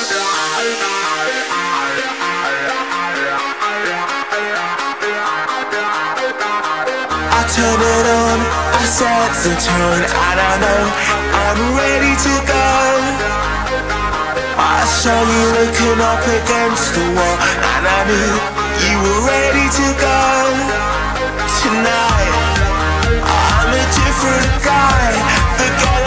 I turn it on, I set the tone, and I know I'm ready to go. I saw you looking up against the wall, and I knew you were ready to go. Tonight, I'm a different guy, guy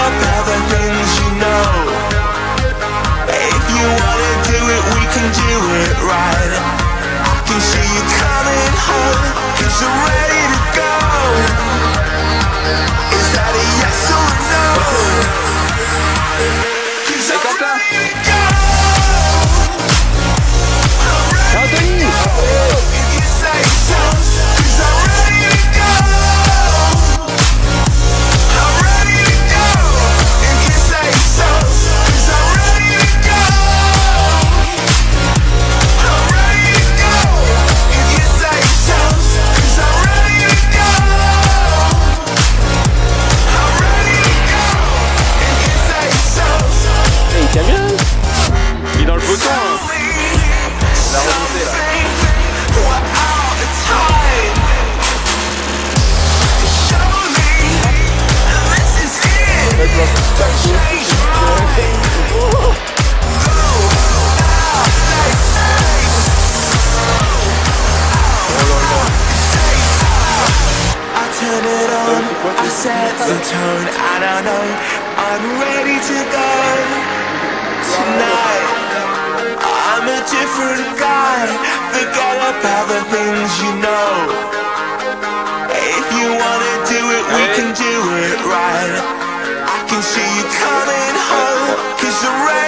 the tone, I don't know. I'm ready to go. Tonight I'm a different guy. Forget about the things you know. If you wanna do it, we can do it right. I can see you coming home Cause the rain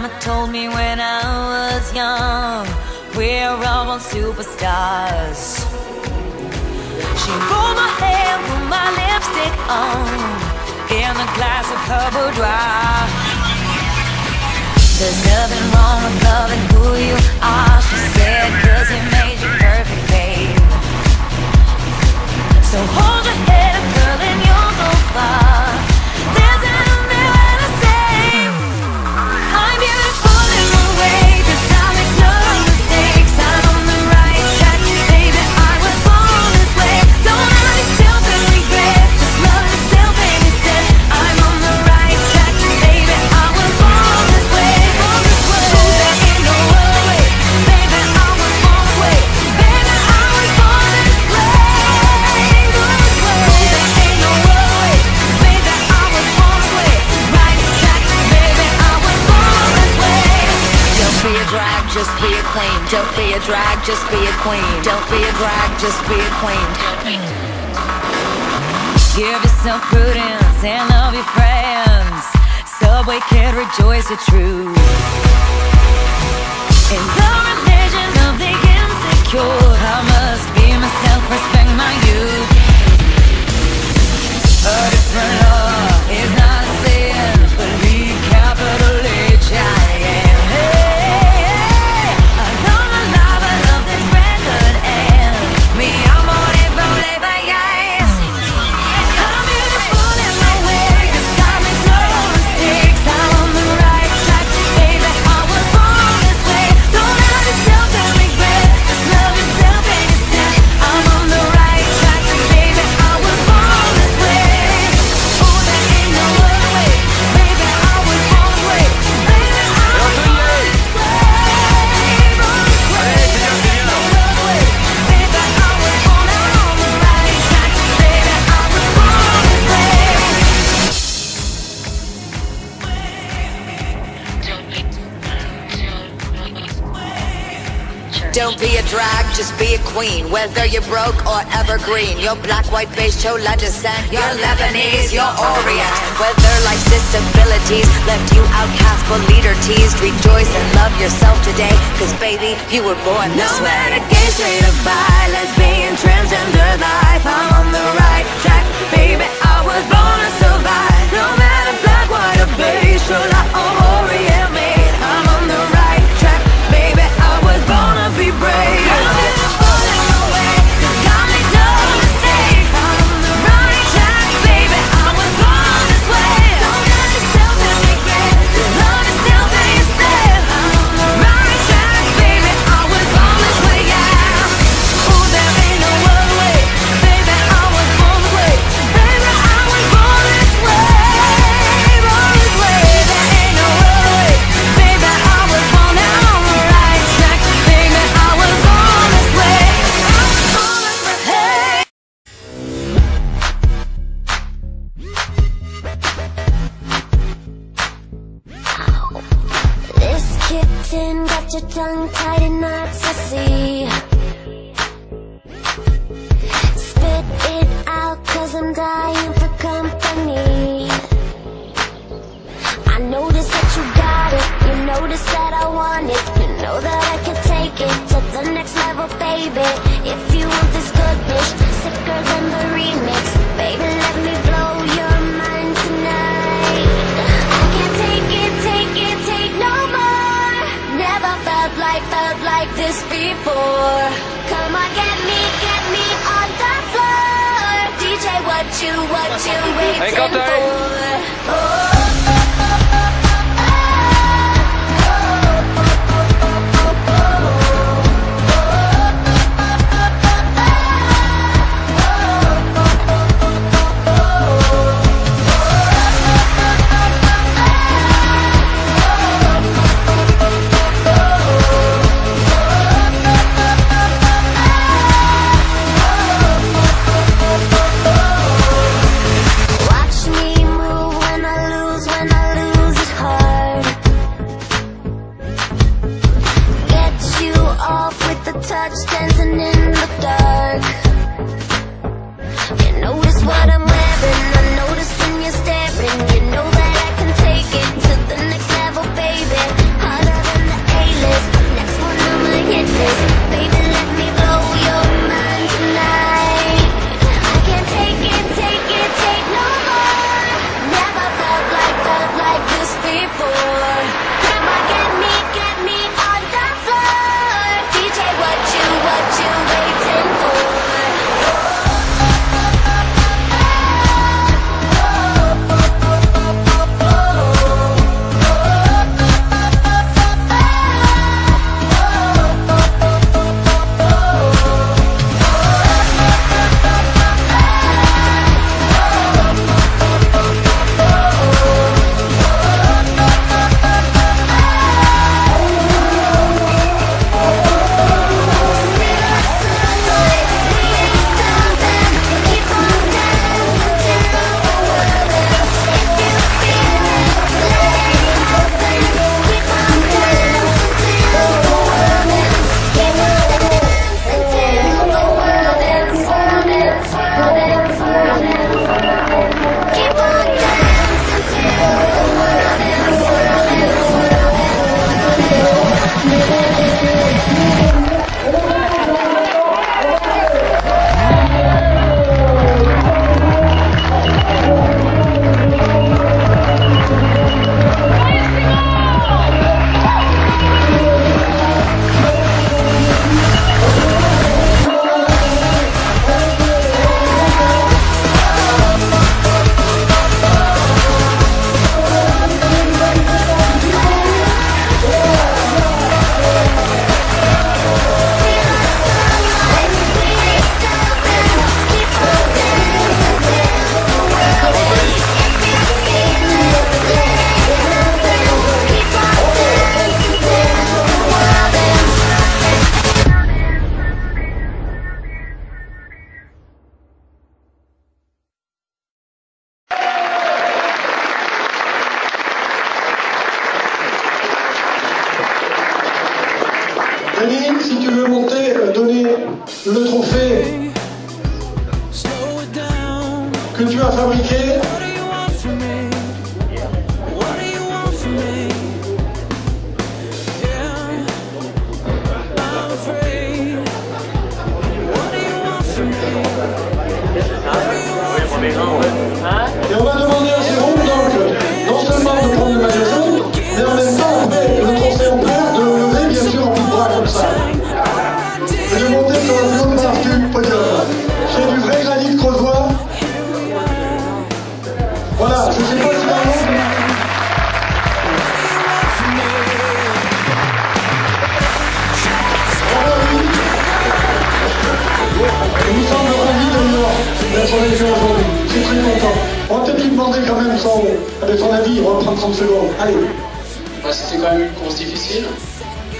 Mama told me when I was young, we're all on superstars. She rolled my hair, put my lipstick on, in a glass of her boudoir. There's nothing wrong with loving who you are, she said, cause it makes Don't be a drag, just be a queen. Don't be a drag, just be a queen. Give yourself prudence and love your friends. Subway can rejoice the truth. In the religion of the insecure, I must be myself, respect my youth. A different love. Just be a queen. Whether you're broke or evergreen, you're black, white, beige, chola descent. You're Lebanese, you're Orient. Whether life's disabilities left you outcast but leader teased, rejoice and love yourself today. Cause baby, you were born this No way. matter gay, straight or bi, lesbian, transgender life, I'm on the right track, kitten got your tongue tied in knots, I see. Spit it out, cause I'm dying for company. I notice that you got it, you notice that I want it. You know that I can take it to the next level, baby. If you want this good goodness, sicker than the remix. What you, what off with the touch, dancing in the dark. You notice what I'm wearing, I notice when you're staring. You know that I can take it to the next level, baby. Harder than the A-list, next one on my hit list. Aujourd'hui. Je suis très content. On va peut-être lui demander quand même son, avec son avis. On va prendre 30 secondes. Allez. Bah, C'était quand même une course difficile.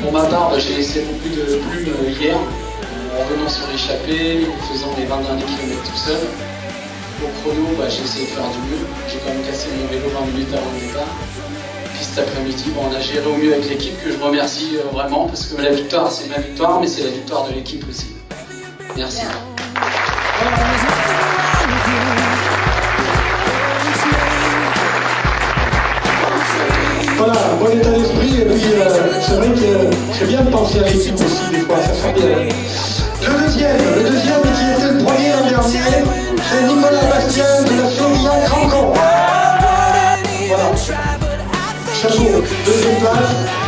Pour ma part, bah, j'ai laissé beaucoup de plumes euh, hier, en revenant sur l'échappée, en faisant les 20 derniers kilomètres tout seul. Au chrono, bah, j'ai essayé de faire du mieux. J'ai quand même cassé mon vélo 20 minutes avant le départ. Puis cet après-midi, bah, on a géré au mieux avec l'équipe, que je remercie euh, vraiment, parce que la victoire, c'est ma victoire, mais c'est la victoire de l'équipe aussi. Merci. Voilà, bon état d'esprit. Et puis, euh, c'est vrai que euh, c'est bien de penser à l'équipe aussi, des fois, ça fait bien. Le deuxième, le deuxième qui était le premier l'an dernier, c'est Nicolas Bastien de la Féria Crancon. Voilà. Chapeau, deuxième place.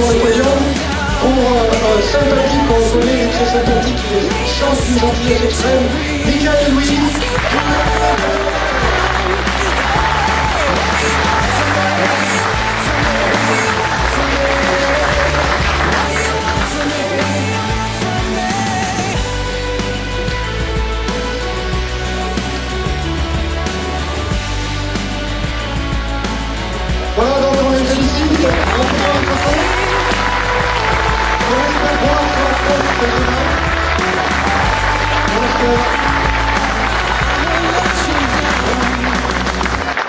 Le podium pour sympathique, on le connaît, il est gentillesse extrême. Michael Louis.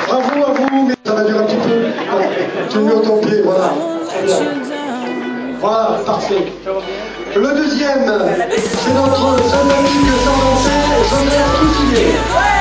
Bravo à vous, mais ça va durer un petit peu. Tu mets ton pied, voilà. Voilà, parfait. Le deuxième, c'est notre sympathique sans danser, Joseph Troussilier.